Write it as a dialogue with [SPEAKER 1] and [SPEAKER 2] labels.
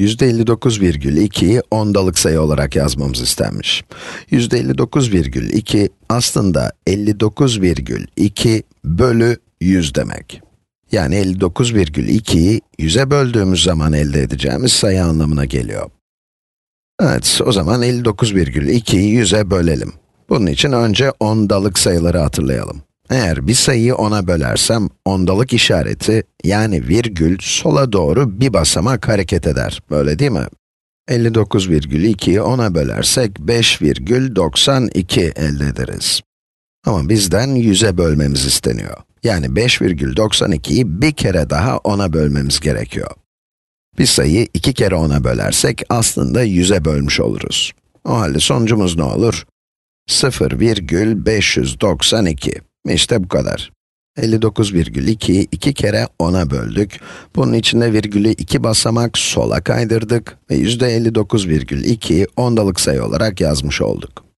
[SPEAKER 1] %59,2'yi ondalık sayı olarak yazmamız istenmiş. %59,2 aslında 59,2 bölü 100 demek. Yani 59,2'yi 100'e böldüğümüz zaman elde edeceğimiz sayı anlamına geliyor. Evet, o zaman 59,2'yi 100'e bölelim. Bunun için önce ondalık sayıları hatırlayalım. Eğer bir sayıyı 10'a bölersem, ondalık işareti, yani virgül, sola doğru bir basamak hareket eder. Böyle değil mi? 59,2'yi 10'a bölersek 5,92 elde ederiz. Ama bizden 100'e bölmemiz isteniyor. Yani 5,92'yi bir kere daha 10'a bölmemiz gerekiyor. Bir sayıyı iki kere 10'a bölersek aslında 100'e bölmüş oluruz. O halde sonucumuz ne olur? 0,592. İşte bu kadar. 59,2'yi iki kere 10'a böldük. Bunun içinde virgülü iki basamak sola kaydırdık ve %59,2'yi ondalık sayı olarak yazmış olduk.